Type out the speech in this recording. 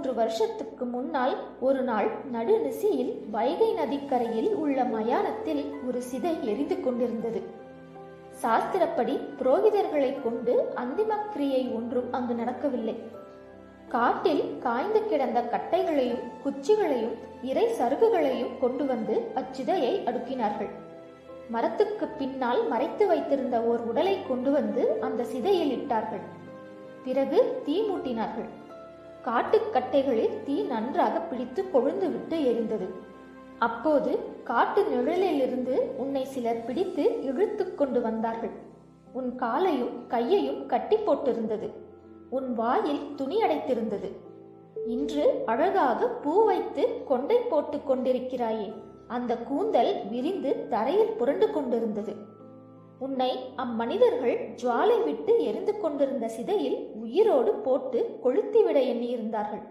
மூன்று வருஷத்துக்கு முன்னால் ஒரு நாள் நடுநிசியில் வைகை நதிக்கரையில் உள்ள மயானத்தில் ஒரு சிதை எரிந்து கொண்டிருந்தது. சாஸ்திரப்படி புரோகிதர்களை கொண்டு அந்திம கிரியை ஒன்றும் அங்கு நடக்கவில்லை. காட்டில் காய்ந்து கிடந்த கட்டைகளையும் குச்சிகளையும் இறை சருகுகளையும் கொண்டு வந்து அச்சிதையை அடுக்கினார்கள். மரத்துக்கு பின்னால் மறைத்து வைத்திருந்த ஓர் உடலை கொண்டு வந்து அந்த சிதையில் இட்டார்கள். பிறகு தீ மூட்டினார்கள். காட்டுக்கட்டைகளில் தீ நன்றாக பிடித்து கொழுந்துவிட்டு எரிந்தது. அப்போது காட்டு நிழலிலிருந்து உன்னை சிலர் பிடித்து இழுத்து கொண்டு வந்தார்கள். உன் காலையும் கையையும் கட்டி போட்டிருந்தது. உன் வாயில் துணி அடைத்திருந்தது. இன்று அழகாக பூ வைத்து கொண்டை போட்டு கொண்டிருக்கிறாயே. அந்த கூந்தல் விரிந்து தரையில் புரண்டு கொண்டிருந்தது. உன்னை அம்மனிதர்கள் ஜுவாலை விட்டு எரிந்து கொண்டிருந்த சிதையில் உயிரோடு போட்டு கொளுத்திவிட எண்ணியிருந்தார்கள்.